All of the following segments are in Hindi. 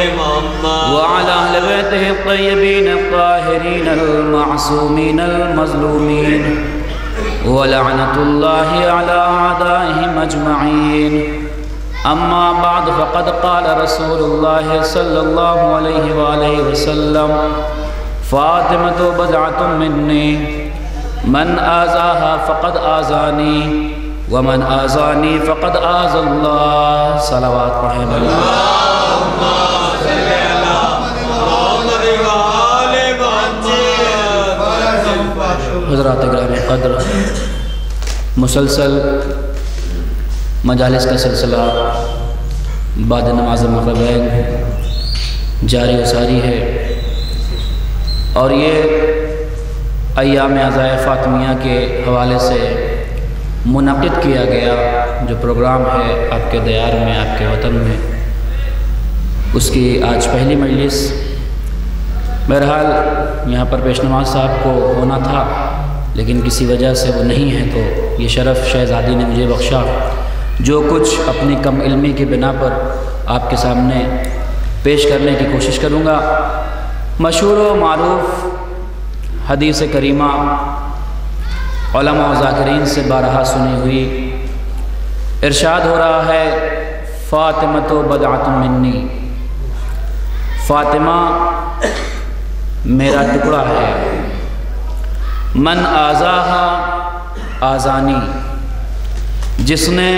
क़ासिम मुहम्मद वअला अहलि बैतिहि अत्तय्यबीन अत्ताहिरीन अलमासूमीन अलमज़लूमीन वलअनतुल्लाहि अला अअदाइहिम अजमईन अम्मा बाद फ़क़द क़ाल रसूलुल्लाह सल्लल्लाहु अलैहि वआलिहि वसल्लम फ़ातिमतु बज़अतुम मिन्नी मन आज़ाहा फ़क़द आज़ानी व मन आज़ानी फ़क़द आज़ल्लाह सलावत पढ़ें हज़रात ग्राम कद्र मुसलसल मजालिस का सिलसिला बाद नमाज़ मगरबैन जारी वसारी है और ये अयाम अज़ाय फ़ातमिया के हवाले से मुनद किया गया जो प्रोग्राम है आपके दयार में, आपके वतन में। उसकी आज पहली मजलिस। बहरहाल, यहाँ पर पेश नमाज़ साहब को होना था, लेकिन किसी वजह से वो नहीं है तो ये शरफ़ शहज़ादी ने मुझे बख्शा। जो कुछ अपनी कम इल्मी की बिना पर आपके सामने पेश करने की कोशिश करूँगा। मशहूर व मरूफ हदीस करीमा ज़ाकरीन से बारहा सुनी हुई, इरशाद हो रहा है फ़ातिमत बदातमिनी फ़ातिमा मेरा टुकड़ा है। मन आज़ाहा आज़ानी। जिसने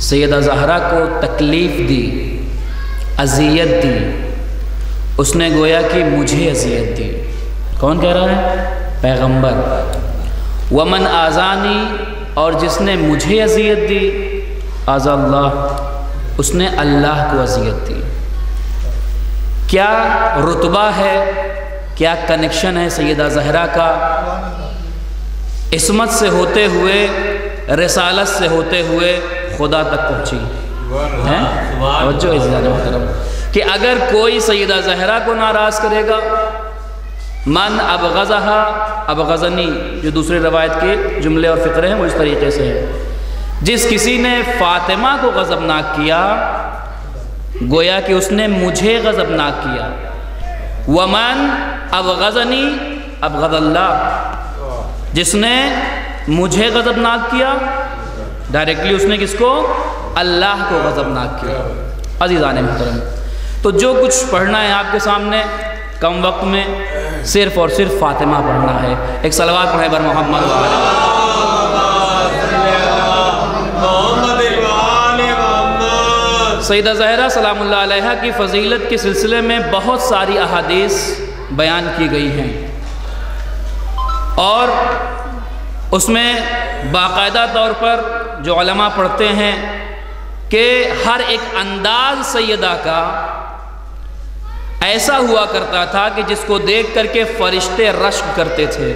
सैदा ज़हरा को तकलीफ़ दी, अजियत दी, उसने गोया कि मुझे अजियत दी। कौन कह रहा है? पैगंबर। वमन आज़ानी और जिसने मुझे अजियत दी आज़ा उसने अल्लाह को अजियत दी। क्या रुतबा है? क्या कनेक्शन है सैदा ज़हरा का? इसमत से होते हुए रसालत से होते हुए खुदा तक पहुँची। हैं? कि अगर कोई सैदा ज़हरा को नाराज़ करेगा मन अब गज़ा अब गज़नी, जो दूसरे रवायत के जुमले और फ़िक्रे हैं, वो इस तरीके से हैं। जिस किसी ने फ़ातिमा को गज़बनाक किया, गोया कि उसने मुझे गज़बनाक किया। व मन अब गज़नी, अब गज़ल्ला। जिसने मुझे गज़बनाक किया, डायरेक्टली उसने किसको? अल्लाह को गज़बनाक किया। अजीज़ान मोहतरम। तो जो कुछ पढ़ना है आपके सामने, कम वक्त में सिर्फ़ और सिर्फ़ फ़ातिमा पढ़ना है। एक सलवार पढ़े बर मोहम्मद सईदा ज़हरा अलैहा की फ़जीलत के सिलसिले में बहुत सारी अहादीस बयान की गई हैं। और उसमें बाकायदा तौर पर जो पढ़ते हैं कि हर एक अंदाज सैदा का ऐसा हुआ करता था कि जिसको देख करके फरिश्ते रश्क करते थे।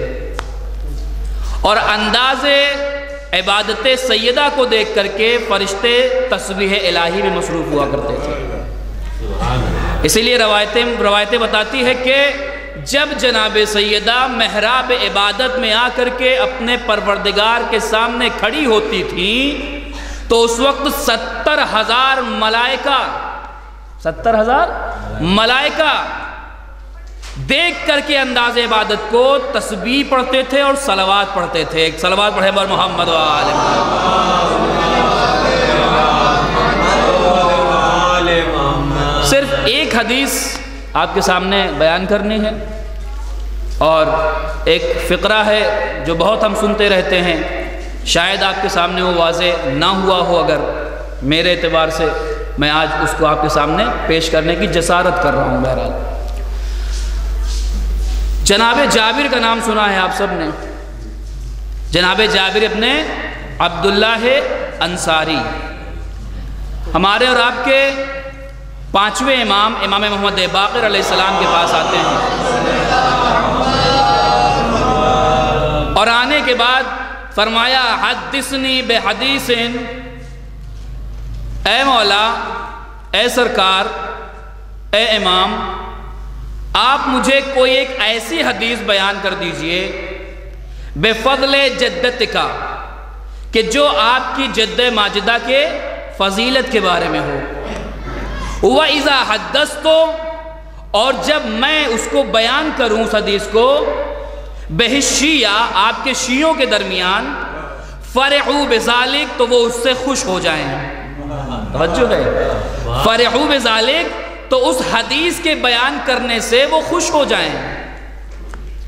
और अंदाज़े इबादत सैदा को देख करके फरिश्ते तस्वीर इलाही में मसरूफ़ हुआ करते थे। इसीलिए रवायतें रवायतें बताती है कि जब जनाब सैदा महराब इबादत में आकर के अपने परवरदिगार के सामने खड़ी होती थी तो उस वक्त सत्तर हज़ार मलाइका सत्तर हज़ार मलाइका देख करके अंदाज इबादत को तस्बीह पढ़ते थे और सलवात पढ़ते थे। एक सलवात पढ़े बर मोहम्मद सिर्फ़ एक हदीस आपके सामने बयान करनी है और एक फ़िक्रा है जो बहुत हम सुनते रहते हैं। शायद आपके सामने वो वाज ना हुआ हो अगर मेरे एतबार से। मैं आज उसको आपके सामने पेश करने की जसारत कर रहा हूँ, बहरहाल। जनाब जाबिर का नाम सुना है आप सबने जनाब जाबिर अपने अब्दुल्ला अंसारी। हमारे और आपके पाँचवें इमाम इमाम मोहम्मद बाकर सलाम के पास आते हैं। और आने के बाद फरमाया हदिसनी। बेहदीसिन ए मौला, ए सरकार, ए इमाम, आप मुझे कोई एक ऐसी हदीस बयान कर दीजिए बेफल जद्दत का, कि जो आपकी जद्द माजिदा के फजीलत के बारे में हो। वह इज़ा हदस तो और जब मैं उसको बयान करूँ उस हदीस को बहशिया आपके शीयों के दरमियान, फ़रहू बेजालिक तो वो उससे खुश हो जाएँ। तवज्जो है तो उस हदीस के बयान करने से वो खुश हो जाएँ।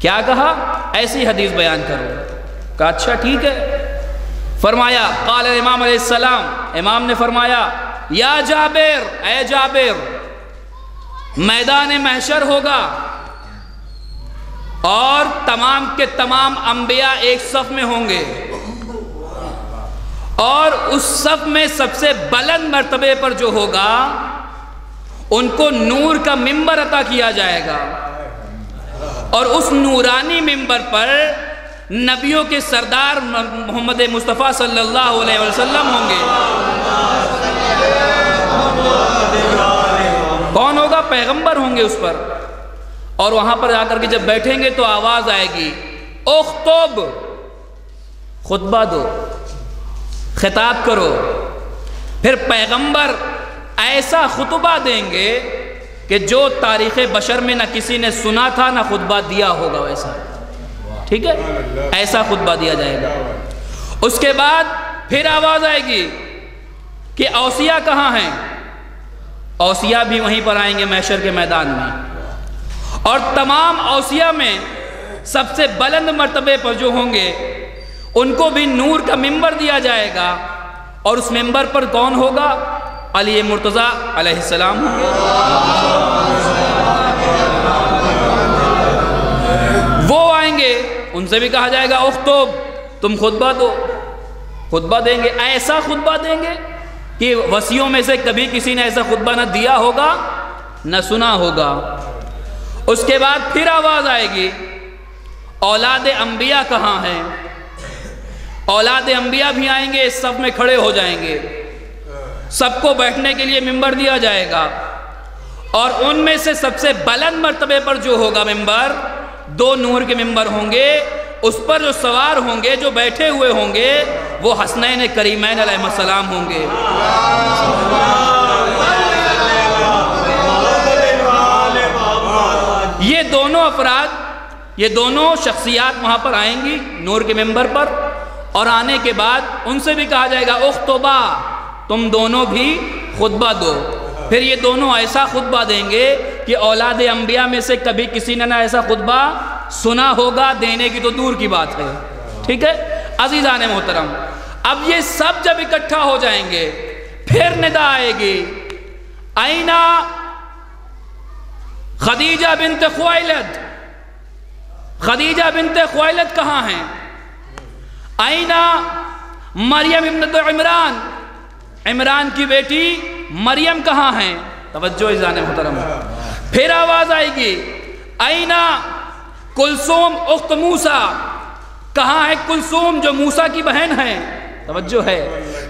क्या कहा? ऐसी हदीस बयान करो। कहा अच्छा ठीक है। फरमाया, काल इमाम सलाम। इमाम ने फरमाया, या जाबिर, ए जाबेर, मैदान महशर होगा। और तमाम के तमाम अंबिया एक सफ में होंगे। और उस सब में सबसे बुलंद मर्तबे पर जो होगा, उनको नूर का मिंबर अता किया जाएगा। और उस नूरानी मिंबर पर नबियों के सरदार मोहम्मद मुस्तफ़ा सल्लल्लाहु अलैहि वसल्लम होंगे। कौन होगा? पैगंबर होंगे उस पर। और वहाँ पर जाकर के जब बैठेंगे तो आवाज़ आएगी ओख्तब खुतबा दो। खिताब करो। फिर पैगंबर ऐसा खुतबा देंगे कि जो तारीख़ बशर में ना किसी ने सुना था, ना खुतबा दिया होगा वैसा। ठीक है? ऐसा खुतबा दिया जाएगा। उसके बाद फिर आवाज़ आएगी कि औसिया कहाँ हैं? औसिया भी वहीं पर आएँगे मैशर के मैदान में। और तमाम औसिया में सबसे बुलंद मर्तबे पर जो होंगे उनको भी नूर का मेंबर दिया जाएगा। और उस मिंबर पर कौन होगा? अली मुर्तज़ा अलैहिस्सलाम होंगे। वो आएँगे, उनसे भी कहा जाएगा, उख्तोब, तुम खुतबा दो। खुतबा देंगे, ऐसा खुतबा देंगे कि वसियों में से कभी किसी ने ऐसा खुतबा ना दिया होगा, न सुना होगा। उसके बाद फिर आवाज़ आएगी, औलाद अंबिया कहाँ हैं? औलाद अंबिया भी आएँगे सब में खड़े हो जाएँगे। सबको बैठने के लिए मिंबर दिया जाएगा। और उनमें से सबसे बुलंद मर्तबे पर जो होगा मिंबर, दो नूर के मेंबर होंगे। उस पर जो सवार होंगे, जो बैठे हुए होंगे, वो हसनैन करीमैन सलाम होंगे। ये दोनों अफराद ये दोनों शख्सियात वहाँ पर आएँगी, नूर के मेंबर पर। और आने के बाद उनसे भी कहा जाएगा, उख्तबा, तुम दोनों भी खुतबा दो। फिर ये दोनों ऐसा खुतबा देंगे कि औलाद अम्बिया में से कभी किसी ने ना ऐसा खुतबा सुना होगा, देने की तो दूर की बात है। ठीक है? अजीज़ा ने मोहतरम, अब ये सब जब इकट्ठा हो जाएँगे, फिर निदा आएगी। आईना खदीजा बिनत ख्वाइलत खदीजा बिनत ख्वाइलत कहाँ हैं? आईना मरियम इब्न इमरान। इमरान की बेटी मरियम कहाँ हैं? तवज्जो इजान मोहतरम। फिर आवाज़ आएगी आईना कुलसुम उख्त मूसा। कहाँ है कुलसुम जो मूसा की बहन है? तवज्जो है।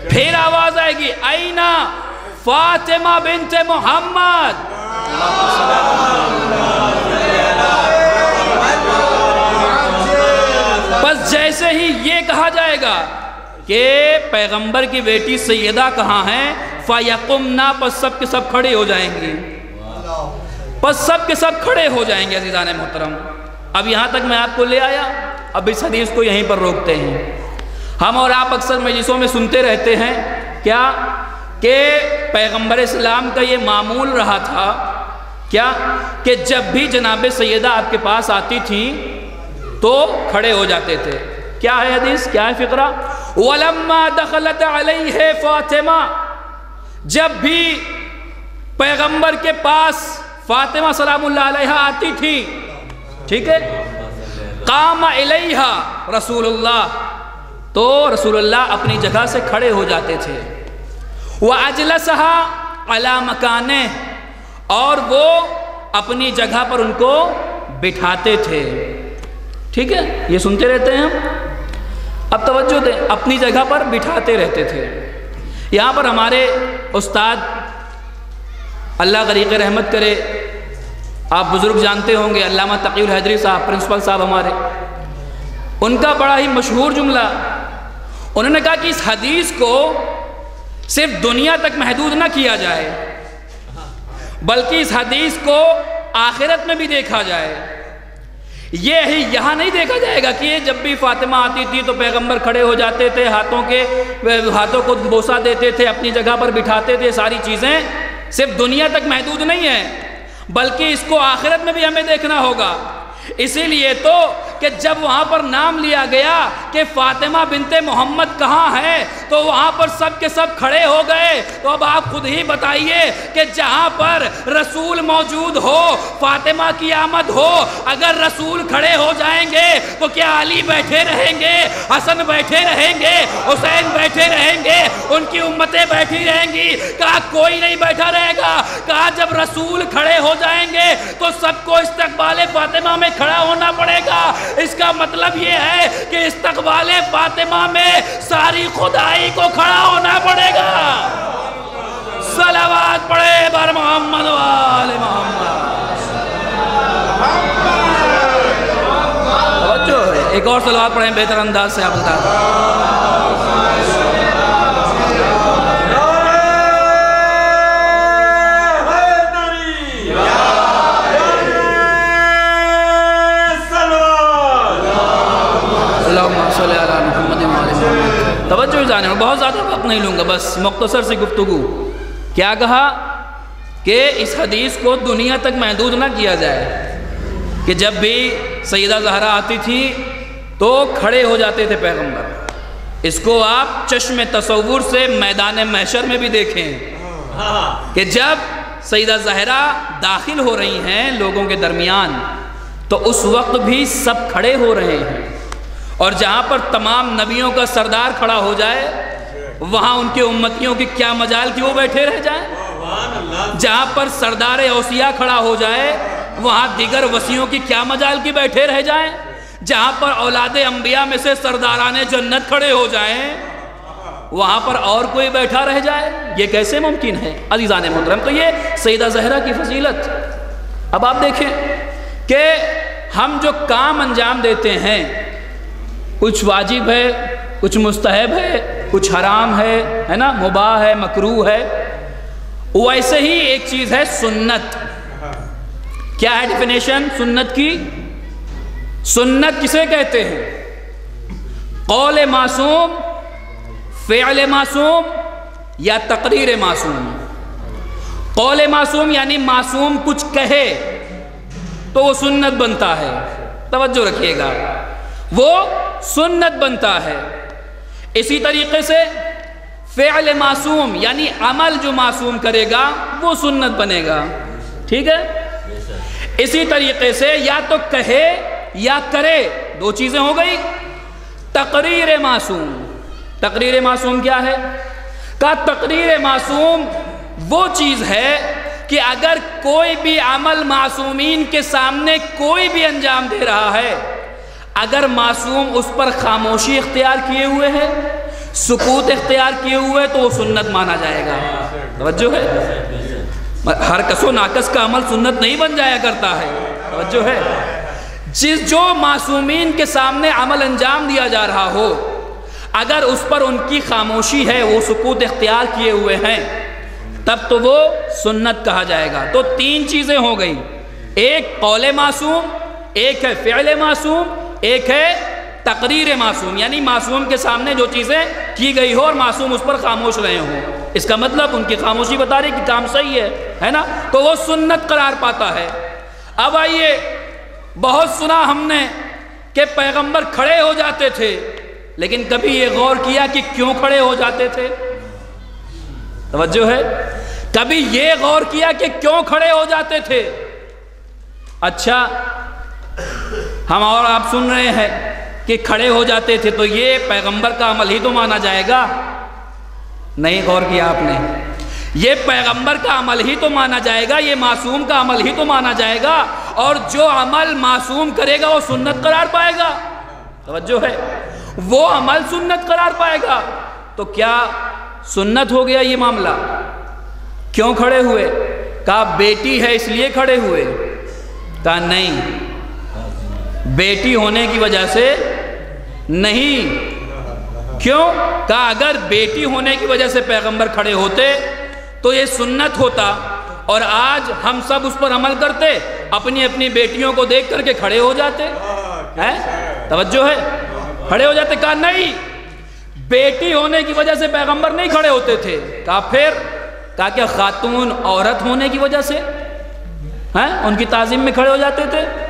फिर आवाज़ आएगी आईना फातिमा बिनत मोहम्मद। जैसे ही ये कहा जाएगा कि पैगंबर की बेटी सैदा कहाँ है, फ़ायकुम ना, पर सब के सब खड़े हो जाएँगे। बस सब के सब खड़े हो जाएँगे, अजीज़ान मोहतरम। अब यहाँ तक मैं आपको ले आया, अब इस हदीस को यहीं पर रोकते हैं। हम और आप अक्सर मजलिसों में सुनते रहते हैं, क्या कि पैगंबर इस्लाम का ये मामूल रहा था, क्या कि जब भी जनाब सैदा आपके पास आती थी तो खड़े हो जाते थे। क्या है हदीस? क्या है फिक्रा? वलम्मा दखलत है फातिमा। जब भी पैगंबर के पास फातिमा सलाम आती थी, ठीक है? काम इलेहा रसूलुल्लाह। तो रसूलुल्लाह अपनी जगह से खड़े हो जाते थे। वह अजलसहा अला मकाने। और वो अपनी जगह पर उनको बिठाते थे। ठीक है? ये सुनते रहते हैं हम? अब तवज्जो दें, अपनी जगह पर बिठाते रहते थे। यहाँ पर हमारे उस्ताद अल्लाह गरीक रहमत करे। आप बुज़ुर्ग जानते होंगे, अल्लामा तकीर हैदरी साहब, प्रिंसिपल साहब हमारे। उनका बड़ा ही मशहूर जुमला। उन्होंने कहा कि इस हदीस को सिर्फ़ दुनिया तक महदूद ना किया जाए, बल्कि इस हदीस को आखिरत में भी देखा जाए। ये ही यहाँ नहीं देखा जाएगा कि ये जब भी फातिमा आती थी तो पैगंबर खड़े हो जाते थे, हाथों के हाथों को बोसा देते थे, अपनी जगह पर बिठाते थे, सारी चीज़ें सिर्फ़ दुनिया तक महदूद नहीं है, बल्कि इसको आखिरत में भी हमें देखना होगा। इसीलिए तो कि जब वहाँ पर नाम लिया गया कि फातिमा बिनते मोहम्मद कहाँ है तो वहाँ पर सब के सब खड़े हो गए। तो अब आप खुद ही बताइए कि जहाँ पर रसूल मौजूद हो, फातिमा की आमद हो, अगर रसूल खड़े हो जाएँगे तो क्या अली बैठे रहेंगे, हसन बैठे रहेंगे, हुसैन बैठे रहेंगे, उनकी उम्मतें बैठी रहेंगी। कहा कोई नहीं बैठा रहेगा। कहा जब रसूल खड़े हो जाएँगे तो सबको इस्तकबाल फातिमा में खड़ा होना पड़ेगा। इसका मतलब ये है कि इस्तकबाल फातिमा में सारी खुदाई को खड़ा होना पड़ेगा। सलावाद पड़े बर मोहम्मद वाले मोहम्मद। एक और सलवार पढ़े, बेहतर अंदाज से आप बता तवज्जो जाने, में बहुत ज़्यादा वक्त नहीं लूँगा, बस मुख्तसर से गुफ्तु क्या कहा कि इस हदीस को दुनिया तक महदूद ना किया जाए कि जब भी सईदा जहरा आती थी तो खड़े हो जाते थे पैगंबर। इसको आप चश्म तस्वुर से मैदान महशर में भी देखें कि जब सईदा जहरा दाखिल हो रही हैं लोगों के दरमियान तो उस वक्त भी सब खड़े हो रहे हैं। और जहाँ पर तमाम नबियों का सरदार खड़ा हो जाए, वहाँ उनके उम्मतियों की क्या मजाल कि वो बैठे रह जाए? जहाँ पर सरदार ओसिया खड़ा हो जाए, वहाँ दिगर वसियों की क्या मजाल की बैठे रह जाए? जहाँ पर औलाद अम्बिया में से सरदारान जन्नत खड़े हो जाए, वहाँ पर और कोई बैठा रह जाए? ये कैसे मुमकिन है? अजीज़ा ने मोहतरम तो ये सईदा जहरा की फजीलत। अब आप देखें कि हम जो काम अंजाम देते हैं कुछ वाजिब है, कुछ मुस्तहब है, कुछ हराम है है ना? मुबाह है मकरू है। वैसे ही एक चीज़ है, सुन्नत। क्या है डिफिनेशन सुन्नत की? सुन्नत किसे कहते हैं? कौल मासूम, फ़ेल मासूम या तकरीर मासूम? कौल मासूम यानी मासूम कुछ कहे तो वो सुन्नत बनता है। तवज्जो रखिएगा। वो सुन्नत बनता है। इसी तरीके से फ़ेल मासूम, यानी अमल जो मासूम करेगा, वो सुन्नत बनेगा। ठीक है? इसी तरीके से या तो कहे या करे, दो चीज़ें हो गई। तकरीर मासूम। तकरीर मासूम क्या है? का तकरीर मासूम वो चीज़ है कि अगर कोई भी अमल मासूमीन के सामने कोई भी अंजाम दे रहा है अगर मासूम उस पर खामोशी इख्तियार किए हुए है, सुकूत इख्तियार किए हुए तो वो सुन्नत माना जाएगा। तवज्जो है? हर कसो नाकस का अमल सुन्नत नहीं बन जाया करता है। तवज्जो है? जिस जो मासूमीन के सामने अमल अंजाम दिया जा रहा हो, अगर उस पर उनकी खामोशी है, वो सुकूत इख्तियार किए हुए हैं, तब तो वो सुन्नत कहा जाएगा। तो तीन चीज़ें हो गई। एक कौल मासूम, एक है फ़ेल मासूम एक है तकरीर मासूम, यानी मासूम के सामने जो चीज़ें की गई हो और मासूम उस पर खामोश रहे हों। इसका मतलब उनकी खामोशी बता रही कि काम सही है है ना? तो वो सुन्नत करार पाता है। अब आइए, बहुत सुना हमने कि पैगंबर खड़े हो जाते थे, लेकिन कभी ये गौर किया कि क्यों खड़े हो जाते थे? तवज्जो है? कभी ये गौर किया कि क्यों खड़े हो जाते थे? अच्छा हम और आप सुन रहे हैं कि खड़े हो जाते थे तो ये पैगंबर का अमल ही तो माना जाएगा। नहीं, गौर किया आपने। ये पैगंबर का अमल ही तो माना जाएगा, ये मासूम का अमल ही तो माना जाएगा, और जो अमल मासूम करेगा, वो सुन्नत करार पाएगा। तवज्जो है। वो अमल सुन्नत करार पाएगा। तो क्या सुन्नत हो गया ये मामला? क्यों खड़े हुए? कहा, बेटी है इसलिए खड़े हुए। कहा, नहीं। बेटी होने की वजह से नहीं। क्यों? कहा अगर बेटी होने की वजह से पैगंबर खड़े होते तो ये सुन्नत होता। और आज हम सब उस पर अमल करते अपनी अपनी बेटियों को देख करके खड़े हो जाते। हैं तवज्जो है? खड़े हो जाते कहा नहीं? बेटी होने की वजह से पैगंबर नहीं खड़े होते थे। कहा फिर? कहा क्या खातून औरत होने की वजह से? हैं? उनकी ताजीम में खड़े हो जाते थे?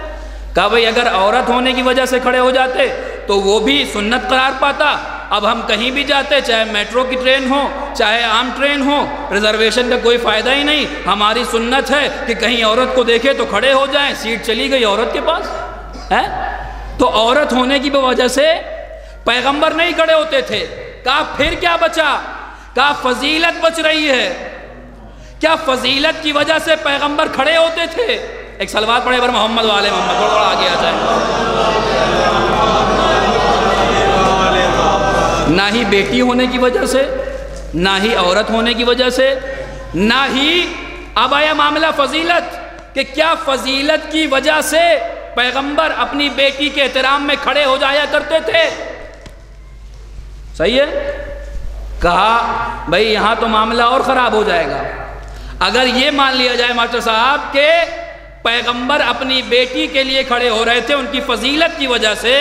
कहा भाई, अगर औरत होने की वजह से खड़े हो जाते तो वो भी सुन्नत करार पाता। अब हम कहीं भी जाते, चाहे मेट्रो की ट्रेन हो, चाहे आम ट्रेन हो, रिजर्वेशन का कोई फ़ायदा ही नहीं। हमारी सुन्नत है कि कहीं औरत को देखे तो खड़े हो जाएँ, सीट चली गई औरत के पास, है? तो औरत होने की वजह से पैगंबर नहीं खड़े होते थे। कहा, फिर क्या बचा? कहा, फजीलत बच रही है। क्या फजीलत की वजह से पैगंबर खड़े होते थे? एक सलवार पड़े पर मोहम्मद वाले मोहम्मद, थोड़ा आगे आ जाए। ना ही बेटी होने की वजह से, ना ही औरत होने की वजह से, ना ही अब आया मामला फजीलत, कि क्या फजीलत की वजह से पैगंबर अपनी बेटी के एहतराम में खड़े हो जाया करते थे? सही है? कहा, भाई, यहाँ तो मामला और ख़राब हो जाएगा। अगर ये मान लिया जाए, मास्टर साहब, के पैगंबर अपनी बेटी के लिए खड़े हो रहे थे, उनकी फजीलत की वजह से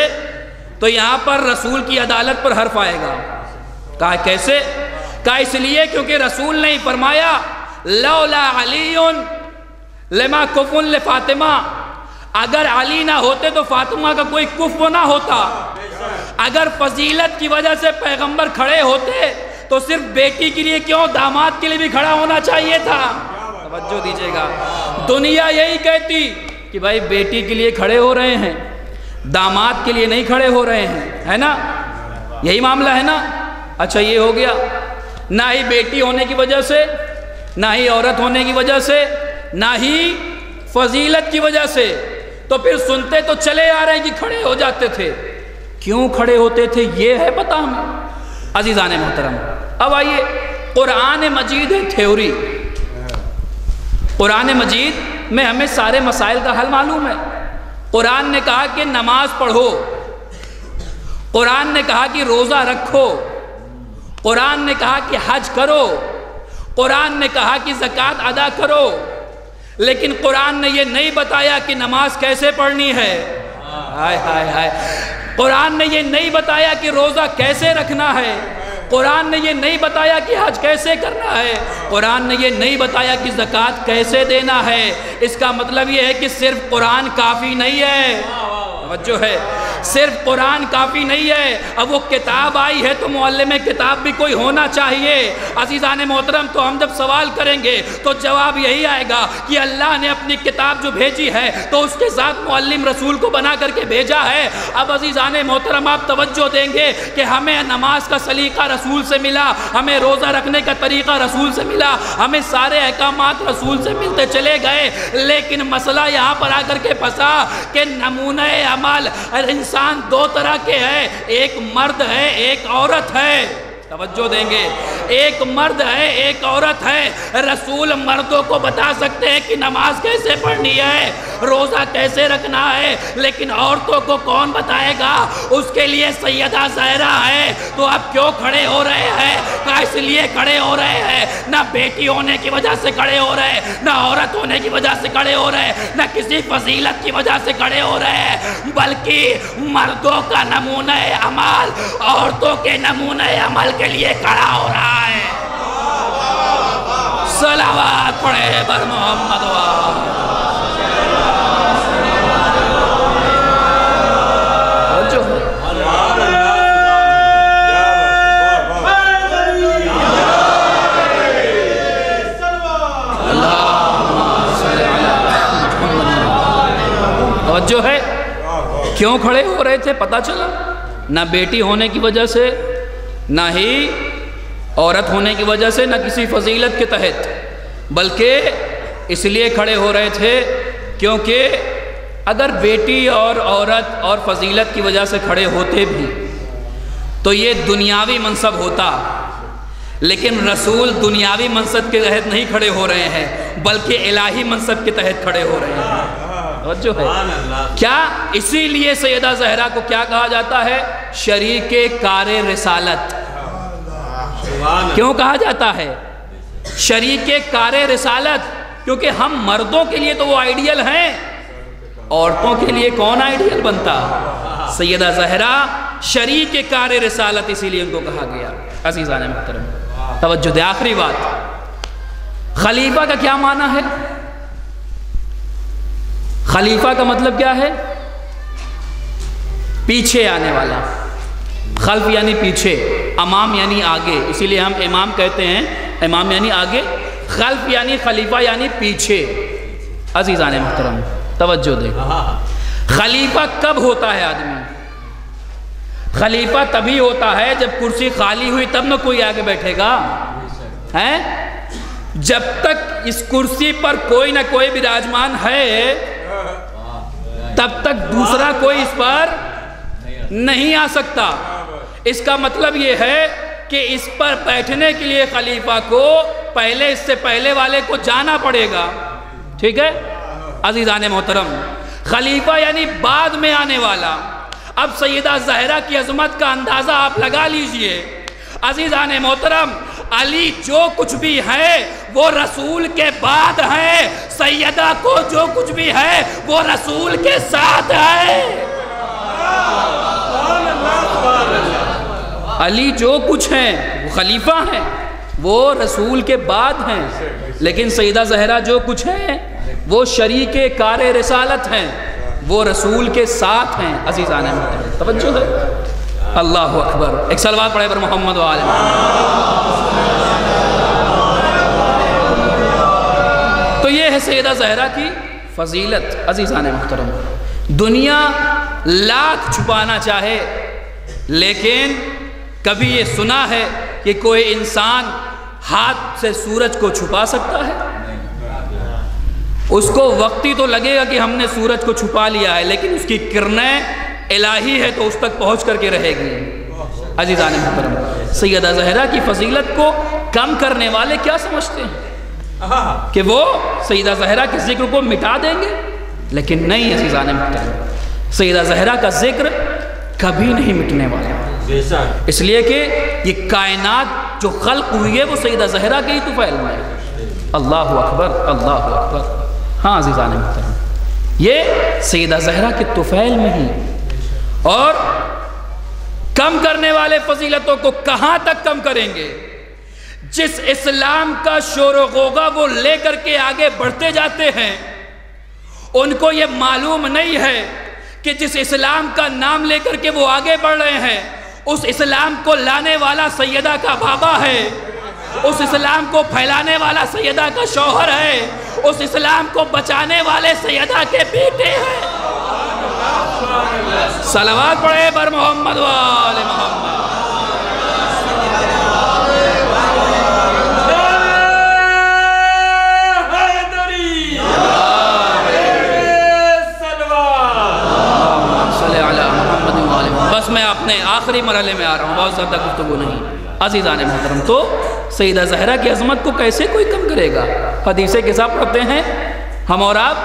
तो यहाँ पर रसूल की अदालत पर हर्फ आएगा। कहा, कैसे? कहा, इसलिए क्योंकि रसूल ने फरमाया, लौला अलीन लेमा कुफुन फातिमा। अगर अली ना होते तो फातिमा का कोई कुफ ना होता। अगर फजीलत की वजह से पैगंबर खड़े होते तो सिर्फ़ बेटी के लिए क्यों, दामाद के लिए भी खड़ा होना चाहिए था? तवज्जो दीजिएगा। दुनिया यही कहती कि भाई बेटी के लिए खड़े हो रहे हैं, दामाद के लिए नहीं खड़े हो रहे हैं, है ना? यही मामला है ना? अच्छा ये हो गया। ना ही बेटी होने की वजह से, ना ही औरत होने की वजह से, ना ही फजीलत की वजह से। तो फिर सुनते तो चले आ रहे हैं कि खड़े हो जाते थे। क्यों खड़े होते थे, ये है पता हमें। अजीज़ान मोहतरम, अब आइए, कुरान मजीद है थ्योरी। कुरान मजीद में हमें सारे मसाइल का हल मालूम है। कुरान ने कहा कि नमाज़ पढ़ो। कुरान ने कहा कि रोज़ा रखो। कुरान ने कहा कि हज करो। कुरान ने कहा कि ज़क़़त अदा करो। लेकिन कुरान ने यह नहीं बताया कि नमाज़ कैसे पढ़नी है। हाय हाय हाय। कुरान ने यह नहीं बताया कि रोज़ा कैसे रखना है। कुरान ने ये नहीं बताया कि हज कैसे करना है। कुरान ने ये नहीं बताया कि ज़क़़त कैसे देना है। इसका मतलब ये है कि सिर्फ़ कुरान काफ़ी नहीं है। जो है। सिर्फ़ कुरान काफ़ी नहीं है। अब वो किताब आई है तो मोहल्ले में किताब भी कोई होना चाहिए। अजीज़ान मोहतरम तो हम जब सवाल करेंगे तो जवाब यही आएगा कि अल्लाह ने अपनी किताब जो भेजी है तो उसके साथ मुअल्लिम रसूल को बना करके भेजा है। अब अजीज़ान मोहतरम, आप तवज्जो देंगे कि हमें नमाज़ का सलीका रसूल से मिला, हमें रोज़ा रखने का तरीका रसूल से मिला, हमें सारे अहकाम रसूल से मिलते चले गए। लेकिन मसला यहाँ पर आकर के फंसा कि नमूने अमल इंसान दो तरह के हैं। एक मर्द है, एक औरत है। तवज्जो देंगे। एक मर्द है, एक औरत है। रसूल मर्दों को बता सकते हैं कि नमाज़ कैसे पढ़नी है। रोज़ा कैसे रखना है? लेकिन औरतों को कौन बताएगा? उसके लिए सैयदा जहरा है। तो आप क्यों खड़े हो रहे हैं? का इसलिए खड़े हो रहे हैं, ना बेटी होने की वजह से खड़े हो रहे हैं, ना औरत होने की वजह से खड़े हो रहे हैं, ना किसी फजीलत की वजह से खड़े हो रहे हैं, बल्कि मर्दों का नमूना अमल, औरतों के नमूने अमल के लिए खड़ा हो रहा है। सलावात पढ़े बर मोहम्मद जो है, क्यों खड़े हो रहे थे पता चला? ना बेटी होने की वजह से, ना ही औरत होने की वजह से, ना किसी फजीलत के तहत, बल्कि इसलिए खड़े हो रहे थे क्योंकि अगर बेटी और औरत और फजीलत की वजह से खड़े होते भी तो ये दुनियावी मनसब होता। लेकिन रसूल दुनियावी मनसब के तहत नहीं खड़े हो रहे हैं, बल्कि इलाही मनसब के तहत खड़े हो रहे हैं। जो है। क्या इसीलिए सैदा जहरा को क्या कहा जाता है? शरीक कार रिसालत। क्यों कहा जाता है? शरीक कार रिसालत क्योंकि हम मर्दों के लिए तो वो आइडियल हैं। औरतों के लिए कौन आइडियल बनता? सैदा जहरा शरीक कार रसालत इसीलिए उनको कहा गया। अजीज़ा ने मुहतरम तवज्जो दे आखिरी बात। खलीफा का क्या माना है? खलीफा का मतलब क्या है? पीछे आने वाला। खल्फ यानी पीछे अमाम यानी आगे। इसीलिए हम इमाम कहते हैं इमाम यानी आगे खल्फ यानी खलीफा यानी पीछे। अजीज़ा ने मुहतरम तवज्जो दे। खलीफा कब होता है आदमी? खलीफा तभी होता है जब कुर्सी खाली हुई तब ना कोई आगे बैठेगा। हैं? जब तक इस कुर्सी पर कोई ना कोई विराजमान है तब तक दूसरा कोई इस पर नहीं आ सकता। इसका मतलब ये है कि इस पर बैठने के लिए खलीफा को पहले, इससे पहले वाले को जाना पड़ेगा। ठीक है? अजीज़ान मोहतरम। खलीफा यानी बाद में आने वाला। अब सैदा जहरा की अजमत का अंदाज़ा आप लगा लीजिए। अजीज़ान मोहतरम अली जो कुछ भी है, वो रसूल के बाद है। सैयदा को जो कुछ भी है, वो रसूल के साथ है। अली जो कुछ है, वो खलीफा है, वो रसूल के बाद हैं। लेकिन सईदा जहरा जो कुछ है, वो शरीक कार रसालत हैं, वो रसूल के साथ हैं। अजीज़ा ने तवज्जो है। अल्लाह अकबर। एक सलवार पढ़े पर मोहम्मद वाले। तो ये है सैदा जहरा की फजीलत अजीज़ा ने मुहतरम। दुनिया लाख छुपाना चाहे, लेकिन कभी ये सुना है कि कोई इंसान हाथ से सूरज को छुपा सकता है? उसको वक्ती तो लगेगा कि हमने सूरज को छुपा लिया है, लेकिन उसकी किरणें इलाही है तो उस तक पहुँच करके रहेगी। अजीज़ा ने मुहतरम। सैदा जहरा की फजीलत को कम करने वाले क्या समझते हैं? कि वो सईदा जहरा के ज़िक्र को मिटा देंगे लेकिन नहीं अजीज़ा ने मुहतरम सईदा जहरा का ज़िक्र कभी नहीं मिटने वाला। इसलिए कि ये कायनात जो खल्क हुई है वो सईदा जहरा के ही तो फैल में अल्लाह अकबर अल्लाह अकबर। हाँ अजीज़ा ने मुहतरम ये सईदा जहरा के तुफैल में ही। और कम करने वाले फजीलतों को कहाँ तक कम करेंगे? जिस इस्लाम का शोर गोगा वो लेकर के आगे बढ़ते जाते हैं। उनको ये मालूम नहीं है कि जिस इस्लाम का नाम लेकर के वो आगे बढ़ रहे हैं, उस इस्लाम को लाने वाला सैयदा का बाबा है, उस इस्लाम को फैलाने वाला सैयदा का शौहर है, उस इस्लाम को बचाने वाले सैयदा के बेटे हैं। सलवात पढ़े पर मोहम्मद वाले मोहम्मद। बस मैं अपने आखिरी मरहले में आ रहा हूँ, बहुत ज़्यादा गुफ्तु नहीं। अजीज़ा ने मोहतरम तो सईदा जहरा की अजमत को कैसे कोई कम करेगा? हदीसे के साथ पढ़ते हैं, हम और आप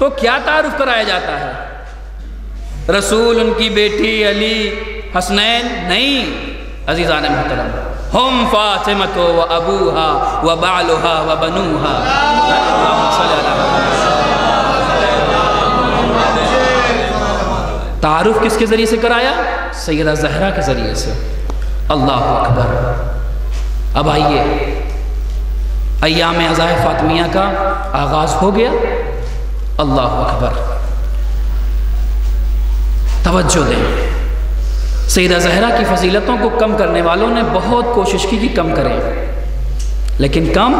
तो क्या तारुफ कराया जाता है? रसूल, उनकी बेटी, अली, हसनैन, नहीं, अजीज़ा ने मोहतरम। हम फातिमत व अबूहा व बालुहा व बनूहा। तारुफ किसके ज़रिए से कराया? सैदा जहरा के ज़रिए से। अल्लाह अकबर। अब आइए। अयाम अज़ाय फ़ातमिया का आगाज़ हो गया। अल्लाह अकबर। तवज्जो दें। सईदा जहरा की फजीलतों को कम करने वालों ने बहुत कोशिश की कि कम करें। लेकिन कम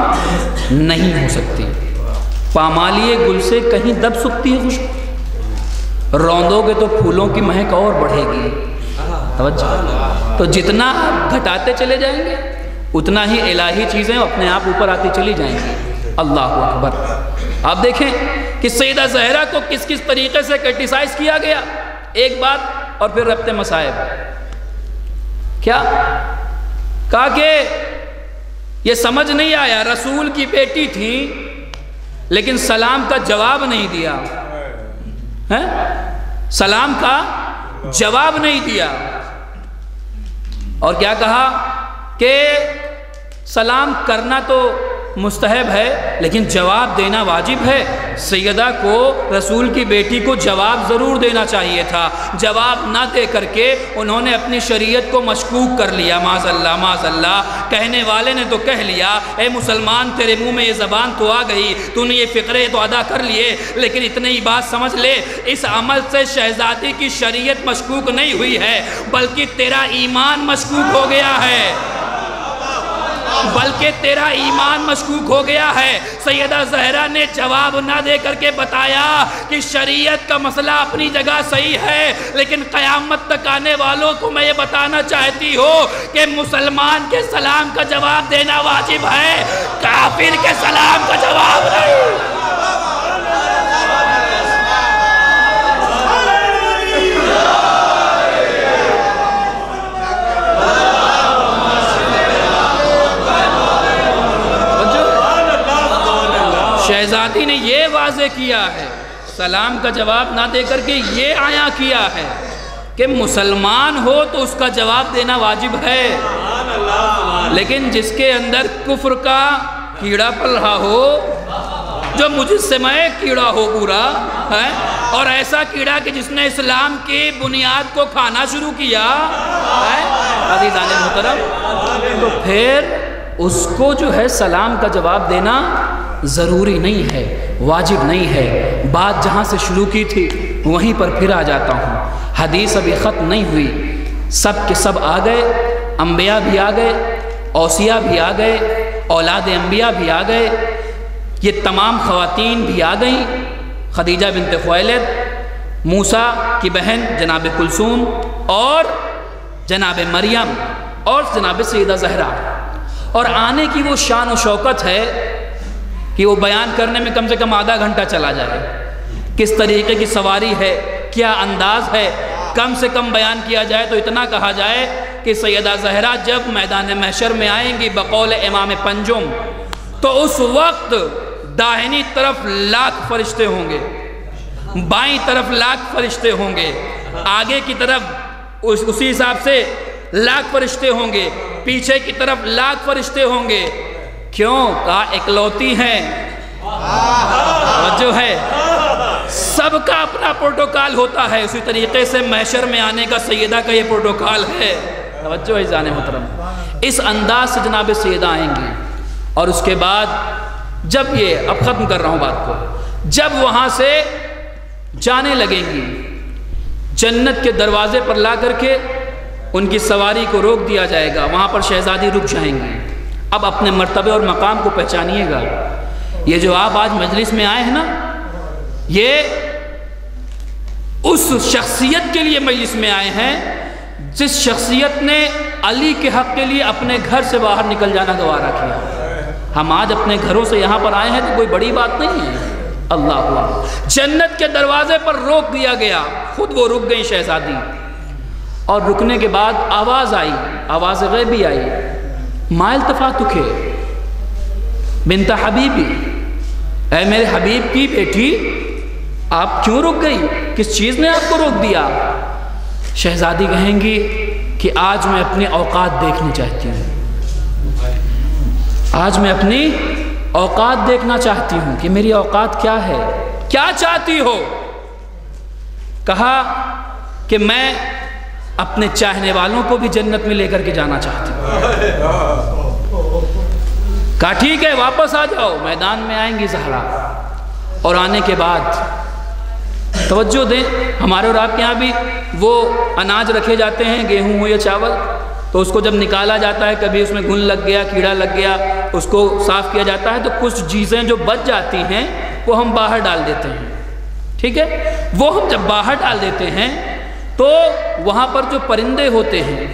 नहीं हो सकती। पामालिए गुल से कहीं दब सकती है खुशबू। रौंदोगे तो फूलों की महक और बढ़ेगी। तो जितना आप घटाते चले जाएँगे, उतना ही इलाही चीज़ें अपने आप ऊपर आती चली जाएँगी। अल्लाह अकबर। आप देखें कि सईदा जहरा को किस किस तरीके से क्रिटिसाइज किया गया। एक बात और फिर रबते मसायब। क्या? कहा कि ये समझ नहीं आया, रसूल की बेटी थी, लेकिन सलाम का जवाब नहीं दिया। है? सलाम का जवाब नहीं दिया। और क्या कहा कि सलाम करना तो मुस्तहब है, लेकिन जवाब देना वाजिब है। सैदा को, रसूल की बेटी को जवाब ज़रूर देना चाहिए था। जवाब ना दे करके उन्होंने अपनी शरीयत को मशकूक कर लिया। माजल्ला माजल्ला कहने वाले ने तो कह लिया, ए मुसलमान, तेरे मुँह में ये ज़बान तो आ गई, तूने ये फ़िक्रे तो अदा कर लिए, लेकिन इतनी ही बात समझ ले, इस अमल से शहजादी की शरीयत मशकूक नहीं हुई है, बल्कि तेरा ईमान मशकूक हो गया है। बल्कि तेरा ईमान मशकूक हो गया है। सैदा जहरा ने जवाब ना दे करके बताया कि शरीयत का मसला अपनी जगह सही है, लेकिन क़यामत तक आने वालों को मैं ये बताना चाहती हूँ कि मुसलमान के सलाम का जवाब देना वाजिब है, काफिर के सलाम का जवाब नहीं। शहजादी ने ये वाजे किया है, सलाम का जवाब ना दे करके ये आया किया है कि मुसलमान हो तो उसका जवाब देना वाजिब है। लेकिन जिसके अंदर कुफ्र का कीड़ा पल रहा हो, जो मुझसे मैं कीड़ा हो पूरा, है, और ऐसा कीड़ा कि जिसने इस्लाम की बुनियाद को खाना शुरू किया, है तो फिर उसको जो है सलाम का जवाब देना ज़रूरी नहीं है, वाजिब नहीं है। बात जहाँ से शुरू की थी, वहीं पर फिर आ जाता हूँ। हदीस अभी ख़त्म नहीं हुई। सब के सब आ गए अम्बिया भी आ गए, औसिया भी आ गए, औलाद अम्बिया भी आ गए, ये तमाम ख़वातीन भी आ गई। खदीजा बिन ख़वालद, मूसा की बहन जनाब कुलसूम और जनाब मरियम और जनाब सईदा जहरा। और आने की वो शान व शौकत है कि वो बयान करने में कम से कम आधा घंटा चला जाए। किस तरीके की सवारी है, क्या अंदाज है, कम से कम बयान किया जाए तो इतना कहा जाए कि सैदा जहरा जब मैदान महशर में आएँगी बकौल इमाम पंजुम तो उस वक्त दाहिनी तरफ़ लाख फरिश्ते होंगे, बाई तरफ़ लाख फरिश्ते होंगे, आगे की तरफ़ उस, उसी हिसाब से लाख फरिश्ते होंगे, पीछे की तरफ़ लाख फरिश्ते होंगे। क्यों? कहा, इकलौती हैं। जो है। सबका अपना प्रोटोकॉल होता है। उसी तरीके से मैशर में आने का सैदा का ये प्रोटोकॉल है। है जाने मोहतरम। इस अंदाज से जनाब सैदा आएँगी। और उसके बाद जब ये, अब ख़त्म कर रहा हूँ बात को। जब वहाँ से जाने लगेंगी, जन्नत के दरवाजे पर ला करके उनकी सवारी को रोक दिया जाएगा। वहाँ पर शहजादी रुक जाएँगी। अब अपने मर्तबे और मकाम को पहचानिएगा। ये जो आप आज मजलिस में आए हैं ना, ये उस शख्सियत के लिए मजलिस में आए हैं, जिस शख्सियत ने अली के हक़ के लिए अपने घर से बाहर निकल जाना गवारा किया। हम आज अपने घरों से यहाँ पर आए हैं तो कोई बड़ी बात नहीं है। अल्लाह जन्नत के दरवाजे पर रोक दिया गया। खुद वो रुक गई शहजादी। और रुकने के बाद आवाज़ आई, आवाज़ गैबी आई। माइल तफातुखे बिनता हबीबी, ऐ मेरे हबीब की बेटी, आप क्यों रुक गई? किस चीज़ ने आपको रोक दिया? शहजादी कहेंगी कि आज मैं अपनी औकात देखनी चाहती हूँ। आज मैं अपनी औकात देखना चाहती हूँ कि मेरी औकात क्या है। क्या चाहती हो? कहा कि मैं अपने चाहने वालों को भी जन्नत में लेकर के जाना चाहते कहा, ठीक है, वापस आ जाओ, मैदान में आएँगी जहरा। और आने के बाद तवज्जो दें, हमारे और आपके यहाँ भी वो अनाज रखे जाते हैं, गेहूँ हो या चावल। तो उसको जब निकाला जाता है, कभी उसमें घुन लग गया, कीड़ा लग गया, उसको साफ़ किया जाता है तो कुछ चीज़ें जो बच जाती हैं, वो हम बाहर डाल देते हैं। ठीक है? वो हम जब बाहर डाल देते हैं तो वहाँ पर जो परिंदे होते हैं,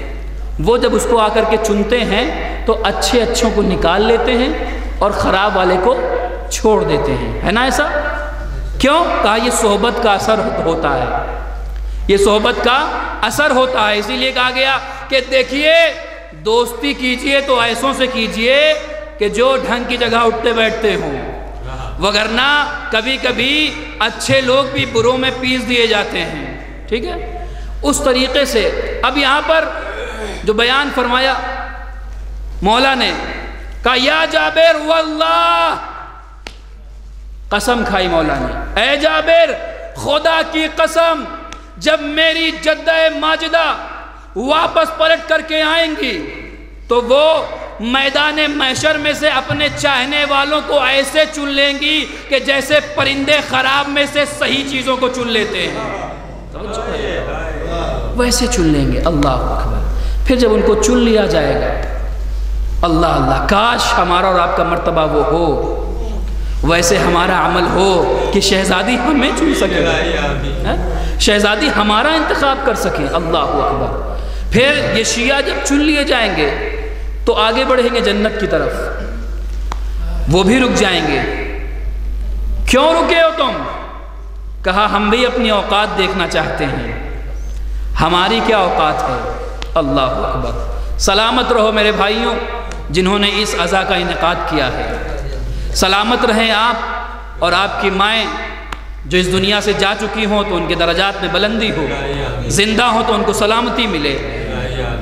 वो जब उसको आकर के चुनते हैं तो अच्छे अच्छों को निकाल लेते हैं और ख़राब वाले को छोड़ देते हैं। है ना ऐसा? क्यों? कहा, ये सोहबत का असर होता है। ये सोहबत का असर होता है। इसीलिए कहा गया कि देखिए, दोस्ती कीजिए तो ऐसों से कीजिए कि जो ढंग की जगह उठते बैठते हों। वगरना कभी कभी अच्छे लोग भी बुरों में पीस दिए जाते हैं। ठीक है? उस तरीके से। अब यहाँ पर जो बयान फरमाया मौला ने, कहा, या जाबेर, वल्लाह, कसम खाई मौला ने। ए जाबेर, खुदा की कसम, जब मेरी जद्द माजदा वापस पलट करके आएँगी तो वो मैदान मैशर में से अपने चाहने वालों को ऐसे चुन लेंगी कि जैसे परिंदे खराब में से सही चीज़ों को चुन लेते हैं। वैसे चुन लेंगे। अल्लाह अकबर। फिर जब उनको चुन लिया जाएगा, अल्लाह अल्लाह, काश हमारा और आपका मर्तबा वो हो, वैसे हमारा अमल हो कि शहजादी हमें चुन सके। शहजादी हमारा इंतखब कर सके। अल्लाह अकबर। फिर ये शिया जब चुन लिए जाएँगे तो आगे बढ़ेंगे जन्नत की तरफ़। वो भी रुक जाएँगे। क्यों रुके हो तुम? कहा, हम भी अपनी औकात देखना चाहते हैं। हमारी क्या औकात है? अल्लाह अकबर। सलामत रहो मेरे भाइयों, जिन्होंने इस अज़ा का इनका किया है। सलामत रहें आप और आपकी माएँ, जो इस दुनिया से जा चुकी हों तो उनके दर्जात में बुलंदी हो। ज़िंदा हो तो उनको सलामती मिले।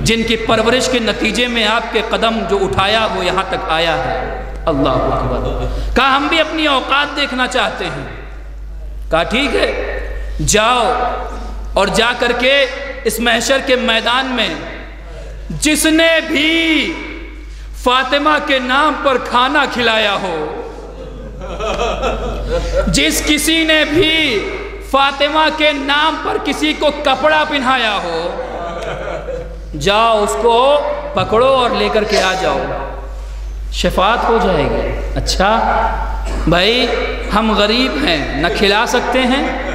जिनकी परवरिश के नतीजे में आपके कदम जो उठाया, वो यहाँ तक आया है। अल्लाह अकबर। कहा, हम भी अपनी औकात देखना चाहते हैं। कहा, ठीक है, जाओ और जा करके इस महशर के मैदान में जिसने भी फातिमा के नाम पर खाना खिलाया हो, जिस किसी ने भी फातिमा के नाम पर किसी को कपड़ा पहनाया हो, जाओ उसको पकड़ो और लेकर के आ जाओ। शफात हो जाएगी। अच्छा भाई, हम गरीब हैं, न खिला सकते हैं।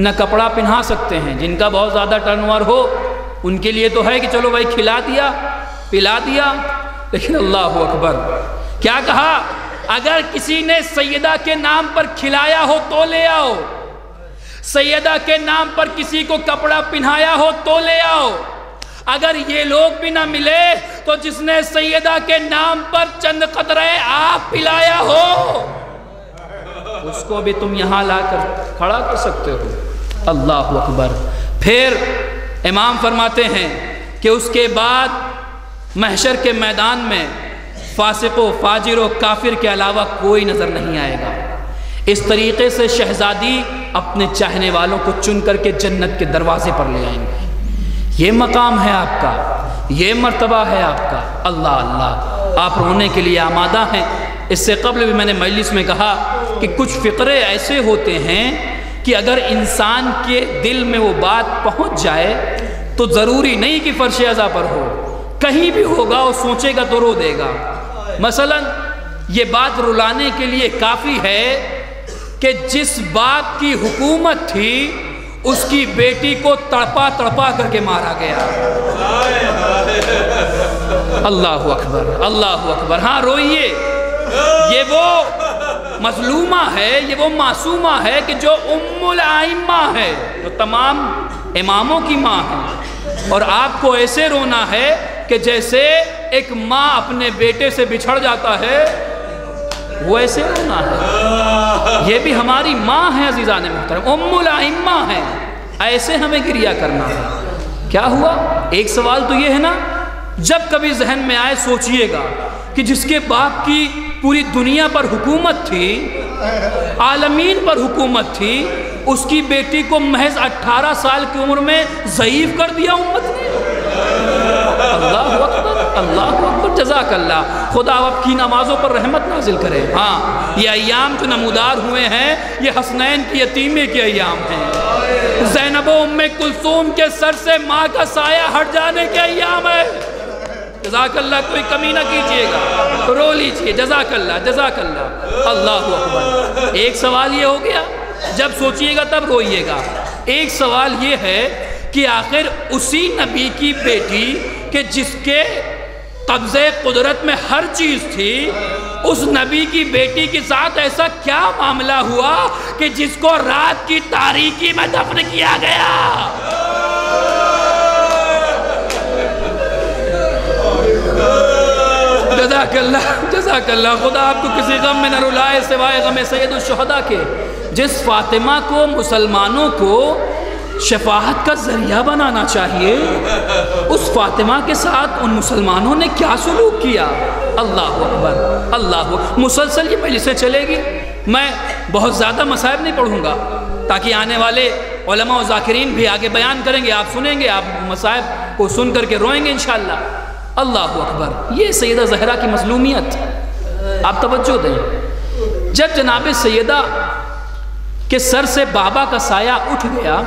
न कपड़ा पहना सकते हैं। जिनका बहुत ज़्यादा टर्नओवर हो, उनके लिए तो है कि चलो भाई खिला दिया, पिला दिया। लेकिन अल्लाह अकबर, क्या कहा? अगर किसी ने सैदा के नाम पर खिलाया हो तो ले आओ। सैदा के नाम पर किसी को कपड़ा पहनाया हो तो ले आओ। अगर ये लोग भी ना मिले तो जिसने सैदा के नाम पर चंद कतरे आप पिलाया हो, उसको भी तुम यहाँ लाकर खड़ा कर सकते हो। अल्लाह अकबर। फिर इमाम फरमाते हैं कि उसके बाद महशर के मैदान में फासिको, फाजिर व काफिर के अलावा कोई नज़र नहीं आएगा। इस तरीके से शहजादी अपने चाहने वालों को चुन करके जन्नत के दरवाजे पर ले आएँगे। ये मकाम है आपका, ये मर्तबा है आपका। अल्लाह अल्लाह, आप रोने के लिए आमादा हैं। इससे कबल भी मैंने मजलिस में कहा कि कुछ फ़िक्रे ऐसे होते हैं कि अगर इंसान के दिल में वो बात पहुँच जाए तो ज़रूरी नहीं कि फ़र्श अज़ा पर हो। कहीं भी होगा, वो सोचेगा तो रो देगा। मसलन, ये बात रुलाने के लिए काफ़ी है कि जिस बाप की हुकूमत थी, उसकी बेटी को तड़पा तड़पा करके मारा गया। अल्लाह अकबर अल्लाह अकबर। हाँ रोइए। ये वो मजलूमा है, ये वो मासूमा है कि जो उम्मुल आइम्मा है, जो तमाम इमामों की माँ है। और आपको ऐसे रोना है कि जैसे एक माँ अपने बेटे से बिछड़ जाता है, वो ऐसे रोना है। ये भी हमारी माँ है अजीज़ा ने मोहतरम। उम्मुल आइम्मा है, ऐसे हमें क्रिया करना है। क्या हुआ? एक सवाल तो ये है ना, जब कभी जहन में आए, सोचिएगा कि जिसके बाप की पूरी दुनिया पर हुकूमत थी, आलमीन पर हुकूमत थी, उसकी बेटी को महज 18 साल की उम्र में ज़यीफ़ कर दिया उम्मत ने। अल्लाह अल्लाह अकबर जजाकल्ला खुदा आपकी नमाज़ों पर रहमत नाजिल करे। हाँ ये अयाम जो नमूदार हुए हैं, ये हसनैन की यतीमे के अयाम हैं। जैनब उम्म कुलसूम के सर से माँ का साया हट जाने के अयाम है। जजाकल्ला कोई कमी ना कीजिएगा। रो लीजिए जजाकल्ला जजाकल्ला अल्लाह अकबर। एक सवाल ये हो गया, जब सोचिएगा तब रोइएगा। एक सवाल ये है कि आखिर उसी नबी की बेटी के जिसके कब्जे कुदरत में हर चीज़ थी, उस नबी की बेटी के साथ ऐसा क्या मामला हुआ कि जिसको रात की तारीकी में दफन किया गया? जजाकल्ला जजाकल्ला खुदा आपको किसी गम में न रुलाए सिवाय गम सैदुलशहदा के। जिस फातिमा को, मुसलमानों को शफाहत का ज़रिया बनाना चाहिए, उस फातिमा के साथ उन मुसलमानों ने क्या सलूक किया? अल्लाह अकबर, अल्लाह मुसलसल ये मजलिसें चलेगी। मैं बहुत ज़्यादा मसायब नहीं पढ़ूँगा, ताकि आने वाले ज़ाकिरीन भी आगे बयान करेंगे, आप सुनेंगे, आप मसायब को सुन करके रोएँगे इन अल्लाह अकबर। ये सैदा जहरा की मजलूमियत। आप तवज्जो दें। जब जनाब सैदा के सर से बाबा का साया उठ गया,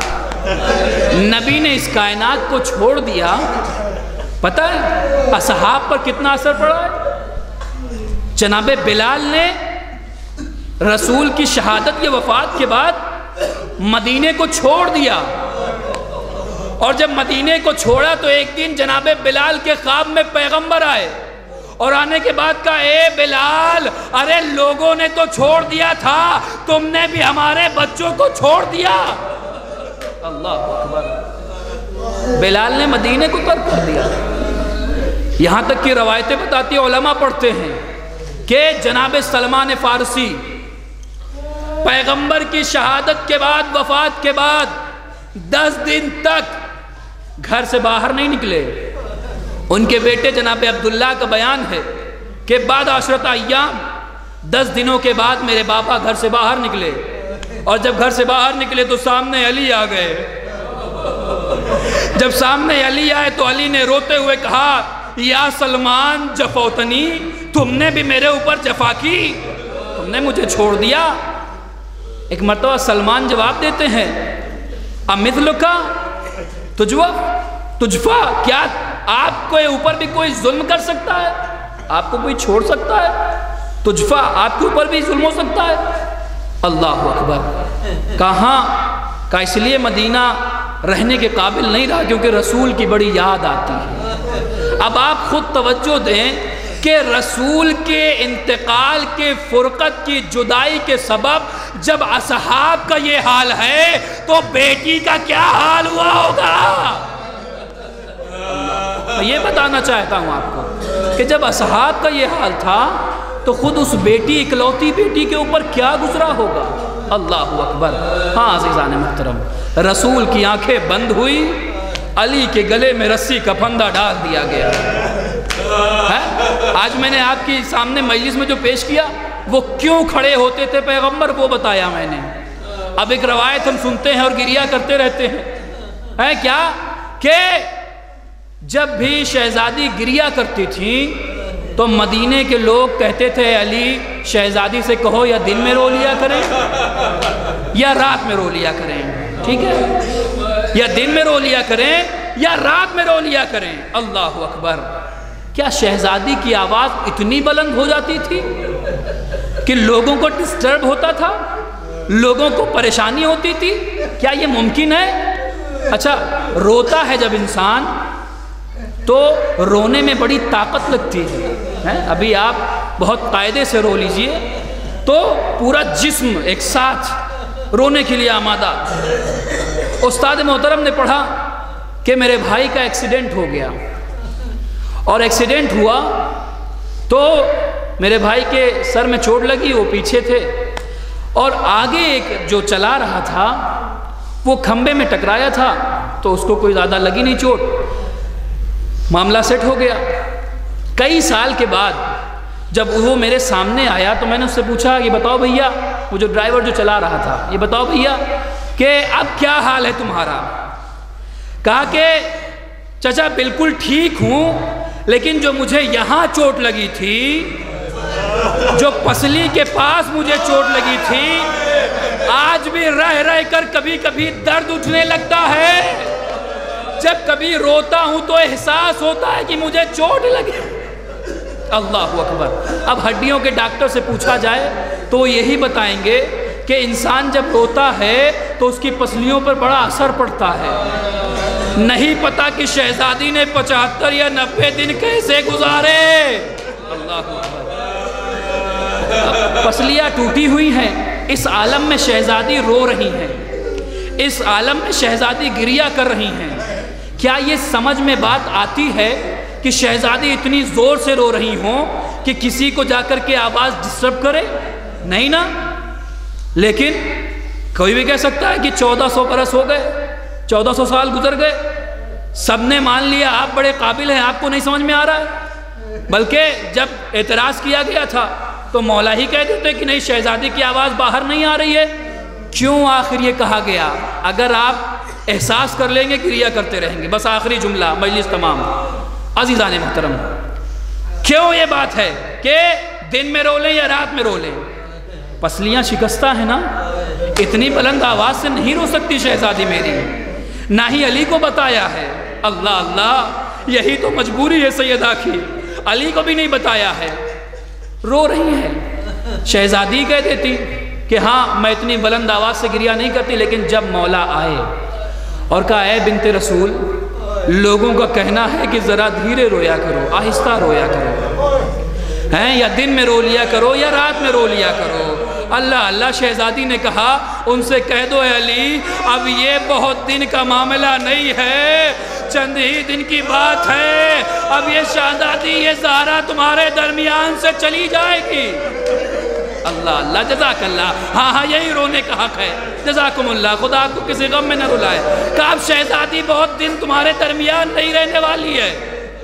नबी ने इस कायनात को छोड़ दिया, पता है, असहाब पर कितना असर पड़ा है? जनाब बिलाल ने रसूल की शहादत के वफात के बाद मदीने को छोड़ दिया। और जब मदीने को छोड़ा तो एक दिन जनाब बिलाल के ख्वाब में पैगंबर आए और आने के बाद का ए बिलाल, अरे लोगों ने तो छोड़ दिया था, तुमने भी हमारे बच्चों को छोड़ दिया। अल्लाह अकबर। बिलाल ने मदीने को तर्क कर दिया। यहाँ तक की रवायतें बताती ओलमा पढ़ते हैं कि जनाब सलमान फारसी पैगंबर की शहादत के बाद, वफात के बाद दस दिन तक घर से बाहर नहीं निकले। उनके बेटे जनाब अब्दुल्ला का बयान है कि बाद आशरत अयाम दस दिनों के बाद मेरे बाबा घर से बाहर निकले। और जब घर से बाहर निकले तो सामने अली आ गए। जब सामने अली आए तो अली ने रोते हुए कहा, या सलमान, जफौतनी, तुमने भी मेरे ऊपर जफा की। तुमने मुझे छोड़ दिया। एक मरतबा सलमान जवाब देते हैं अमित का तुझवा तुझफा क्या आपके ऊपर भी कोई जुल्म कर सकता है? आपको कोई छोड़ सकता है? तुझफा आपके ऊपर भी जुल्म हो सकता है? अल्लाह अकबर। कहाँ? का इसलिए मदीना रहने के काबिल नहीं रहा क्योंकि रसूल की बड़ी याद आती है। अब आप खुद तवज्जो दें कि रसूल के इंतकाल के फुरकत की जुदाई के सबब जब असहाब का ये हाल है तो बेटी का क्या हाल हुआ होगा? मैं ये बताना चाहता हूँ आपको कि जब असहाब का ये हाल था तो खुद उस बेटी, इकलौती बेटी के ऊपर क्या गुजरा होगा? अल्लाह अकबर। हाँ अजीज़ान मुहतरम, रसूल की आँखें बंद हुई, अली के गले में रस्सी का फंदा डाल दिया गया। है? आज मैंने आपके सामने मजलिस में जो पेश किया, वो क्यों खड़े होते थे पैगंबर? वो बताया मैंने। अब एक रवायत हम सुनते हैं और गिरिया करते रहते हैं। है क्या? कि जब भी शहजादी गिरिया करती थी तो मदीने के लोग कहते थे, अली, शहजादी से कहो, या दिन में रो लिया करें, या रात में रो लिया करें। ठीक है? या दिन में रो लिया करें, या रात में रो लिया करें। अल्लाह अकबर। क्या शहजादी की आवाज़ इतनी बुलंद हो जाती थी कि लोगों को डिस्टर्ब होता था? लोगों को परेशानी होती थी? क्या ये मुमकिन है? अच्छा रोता है जब इंसान तो रोने में बड़ी ताकत लगती है। हैं? अभी आप बहुत कायदे से रो लीजिए। तो पूरा जिस्म एक साथ रोने के लिए आमादा। उस्ताद मोहतरम ने पढ़ा कि मेरे भाई का एक्सीडेंट हो गया। और एक्सीडेंट हुआ तो मेरे भाई के सर में चोट लगी, वो पीछे थे। और आगे एक जो चला रहा था, वो खंबे में टकराया था तो उसको कोई ज़्यादा लगी नहीं चोट। मामला सेट हो गया। कई साल के बाद जब वो मेरे सामने आया तो मैंने उससे पूछा कि बताओ भैया, वो जो ड्राइवर जो चला रहा था, ये बताओ भैया कि अब क्या हाल है तुम्हारा? कहा कि, चचा, बिल्कुल ठीक हूँ लेकिन जो मुझे यहाँ चोट लगी थी, जो पसली के पास मुझे चोट लगी थी, आज भी रह रह कर कभी कभी दर्द उठने लगता है। जब कभी रोता हूँ तो एहसास होता है कि मुझे चोट लगे। अल्लाह अकबर। अब हड्डियों के डॉक्टर से पूछा जाए तो यही बताएँगे कि इंसान जब रोता है तो उसकी पसलियों पर बड़ा असर पड़ता है। नहीं पता कि शहजादी ने पचहत्तर या नब्बे दिन कैसे गुजारे। अल्लाह पसलियाँ टूटी हुई हैं। इस आलम में शहजादी रो रही हैं। इस आलम में शहजादी गिरिया कर रही हैं। क्या ये समझ में बात आती है कि शहजादी इतनी ज़ोर से रो रही हों कि किसी को जाकर के आवाज़ डिस्टर्ब करे? नहीं ना? लेकिन कोई भी कह सकता है कि 1400 बरस हो गए। 1400 साल गुजर गए। सबने मान लिया, आप बड़े काबिल हैं, आपको नहीं समझ में आ रहा है? बल्कि जब एतराज़ किया गया था तो मौला ही कह देते कि नहीं, शहजादी की आवाज़ बाहर नहीं आ रही है। क्यों आखिर ये कहा गया? अगर आप एहसास कर लेंगे क्रिया करते रहेंगे। बस आखिरी जुमला, मजलिस तमाम। अजीज़ा ने मोहतरम। क्यों ये बात है कि दिन में रो लें या रात में रो लें? पसलियाँ शिकस्ता है ना? इतनी बुलंद आवाज़ से नहीं रो सकती शहजादी मेरी। ना ही अली को बताया है। अल्लाह अल्लाह, यही तो मजबूरी है सैदा की अली को भी नहीं बताया है। रो रही है। शहजादी कह देती कि हाँ मैं इतनी बुलंद आवाज़ से गिरिया नहीं करती, लेकिन जब मौला आए और कहा है बिनते रसूल, लोगों का कहना है कि ज़रा धीरे रोया करो, आहिस्ता रोया करो। हैं, या दिन में रो लिया करो, या रात में रो लिया करो। अल्लाह अल्लाह शहजादी ने कहा, उनसे कह दो अली, अब ये बहुत दिन का मामला नहीं है, चंद ही दिन की बात है, अब ये शहजादी, ये सारा तुम्हारे दरमियान से चली जाएगी। अल्लाह अल्लाह जजाक अल्लाह हाँ हाँ यही रोने का हक है। जजाकुमुल्लाह, खुदा आपको किसी गम में न रुलाए। कब शहजादी बहुत दिन तुम्हारे दरमियान नहीं रहने वाली है।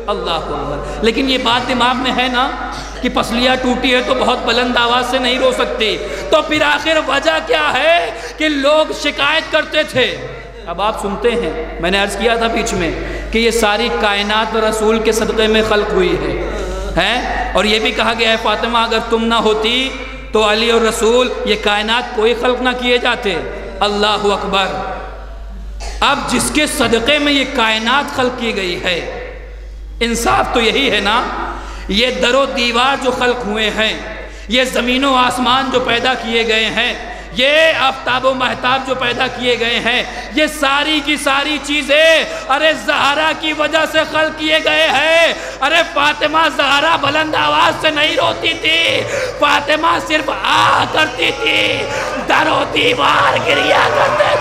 अल्लाह लेकिन ये बात दिमाग में है ना? कि पसलियाँ टूटी है तो बहुत बुलंद आवाज़ से नहीं रो सकती। तो फिर आखिर वजह क्या है कि लोग शिकायत करते थे? अब आप सुनते हैं, मैंने अर्ज़ किया था बीच में कि ये सारी कायनात रसूल के सदक़े में खल्क हुई है। हैं? और ये भी कहा गया है, फातिमा, अगर तुम ना होती तो अली और रसूल, ये कायनात कोई खल्क ना किए जाते। अल्लाह अकबर। अब जिसके सदक़े में ये कायनात खल्क की गई है, इंसाफ तो यही है ना? ये दरो दीवार जो खल्क हुए हैं, ये ज़मीन आसमान जो पैदा किए गए हैं, ये आफ्ताब महताब जो पैदा किए गए हैं, ये सारी की सारी चीज़ें अरे जहरा की वजह से खल किए गए हैं। अरे फातिमा जहरा बुलंद आवाज़ से नहीं रोती थी, फातिमा सिर्फ़ आ करती थी, दरो दीवार गिरिया करते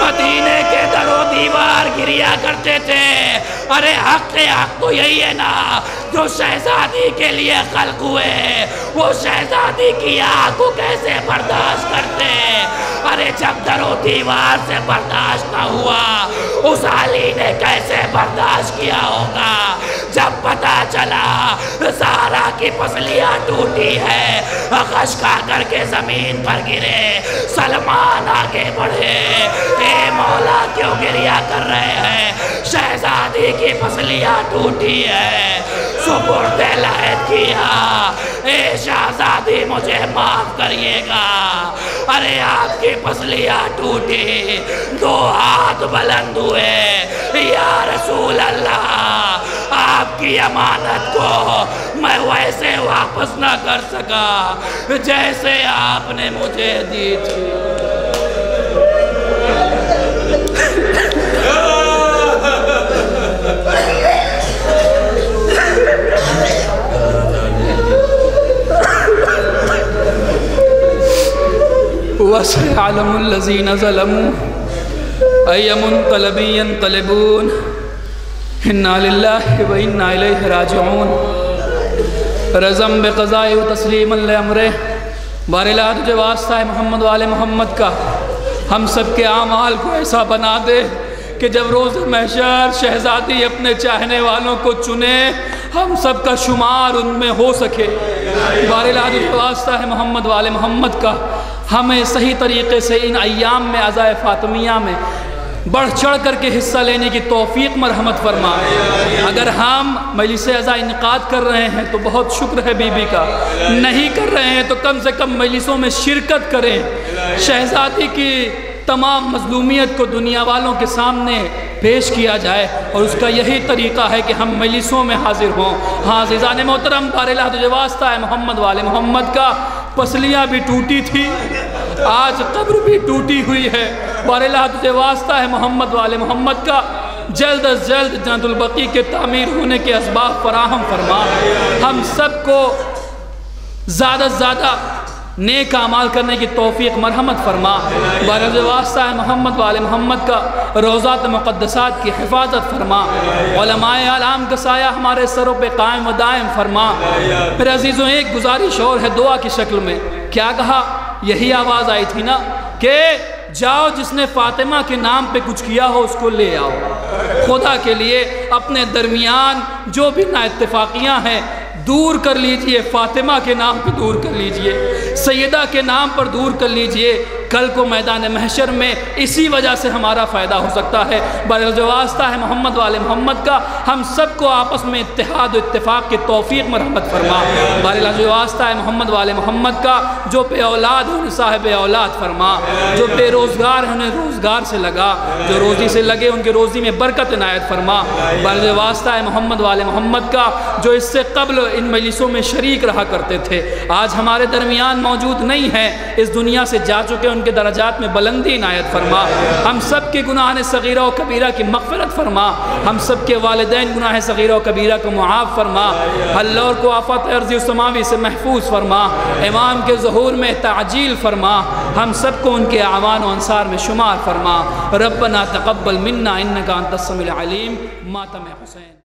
मदीने के दरो दीवार गिरिया करते थे। अरे हक हक तो यही है ना, जो शहजादी के लिए खल्क हुए, वो शहजादी की आग को कैसे बर्दाश्त करते? अरे जब दरो दीवार से बर्दाश्त ना हुआ, उस आली ने कैसे बर्दाश्त किया होगा? जब पता चला, सारा की पसलियाँ टूटी है खश खा करके ज़मीन पर गिरे, सलमान आगे बढ़े। ए मौला क्यों गिरिया कर रहे हैं? शहजादी की फसलियाँ टूटी है। सुपुर्द किया ए शहजादी, मुझे माफ़ करिएगा। अरे आपकी फसलियाँ टूटी। दो हाथ बुलंद हुए। या रसूल अल्लाह आपकी अमानत को मैं वैसे वापस ना कर सका, जैसे आपने मुझे दी थी। वसलमजीन ज़लम अयमनकलबीन तलबून राजून रज़म बेक़ज़ाए तस्लीम अमर बारला तुझे वास्ता है मोहम्मद वाले मोहम्मद का हम सब के आमाल को ऐसा बना दे कि जब रोज़ महशर शहज़ादी अपने चाहने वालों को चुने, हम सब का शुमार उनमें हो सके। तुझे वास्ता है मोहम्मद वाले मोहम्मद का। हमें सही तरीके से इन अयाम में अज़ाय फ़ातमिया में बढ़ चढ़ कर के हिस्सा लेने की तोफ़ी मरहमत फरमा। अगर हम मजलिस अज़ा इनका कर रहे हैं तो बहुत शुक्र है बीबी का। नहीं कर रहे हैं तो कम से कम मजलिसों में शिरकत करें। शहजादी की तमाम मजलूमियत को दुनिया वालों के सामने पेश किया जाए और उसका यही तरीक़ा है कि हम मजलिसों में हाजिर हों। हाँ ज़ान मोहतरम बारला वास्ता है मोहम्मद वाले। मोहम्मद का पसलियाँ भी टूटी थी, आज कब्र भी टूटी हुई है। बारला तुझे वास्ता है मोहम्मद वाले। मोहम्मद का जल्द अज जल्द जंदुलबकी के तामीर होने के इसबाब फराहम फरमा। हम सबको ज़्यादा से ज़्यादा नेक अमाल करने की तोफ़ी मरहमत फरमा। बरज वास्ता मोहम्मद वाले मोहम्मद का रोज़ात मुक़दसात की हिफाजत फरमा। आलाम का साया हमारे सरों पर कायम दायम फरमा। फिर अजीज़ों, एक गुजारिश और है दुआ की शक्ल में। क्या कहा? यही आवाज़ आई थी ना कि जाओ जिसने फातिमा के नाम पे कुछ किया हो उसको ले आओ। खुदा के लिए अपने दरमियान जो भी ना इतफाक़ियाँ हैं दूर कर लीजिए, फातिमा के नाम पर दूर कर लीजिए सैदा के नाम पर दूर कर लीजिए। कल को मैदान महशर में इसी वजह से हमारा फ़ायदा हो सकता है। बर जो वास्ता है मोहम्मद वाले मोहम्मद का। हम सबको आपस में इतिहाद इतफ़ाक़ के तोफ़ी मरहमत फरमा। बर जो वास्ता है मोहम्मद वाले मोहम्मद का, जो पे औलाद उन्हें साहिब औलाद फरमा। जो बेरोज़गार है उन्हें रोज़गार से लगा। जो रोज़ी से लगे उनके रोज़ी में बरकत इनायत फरमा। बर जो वास्ता है मोहम्मद वाले मोहम्मद का, जो इससे कबल इन मजलिसों में शरीक रहा करते थे। आज हमारे दरमियान मौजूद नहीं है। इस दुनिया से जा चुके उनके दराजात में बुलंदी इनायत फरमा। हम सब के गुनाह सग़ीरा व कबीरा की मफ़रत फरमा। हम सब के वालदेन गुनाह सग़ीरा व कबीरा को मुआफ़ फरमा। हल्लौर को आफत अर्ज़ी समावी से महफूज फरमा। इमाम के जहूर में ताजील फरमा। हम सबको उनके आवान अनसार में शुमार फरमा। रबना तकबल मन्ना इन का तसमिल अलीम। मातम हुसैन।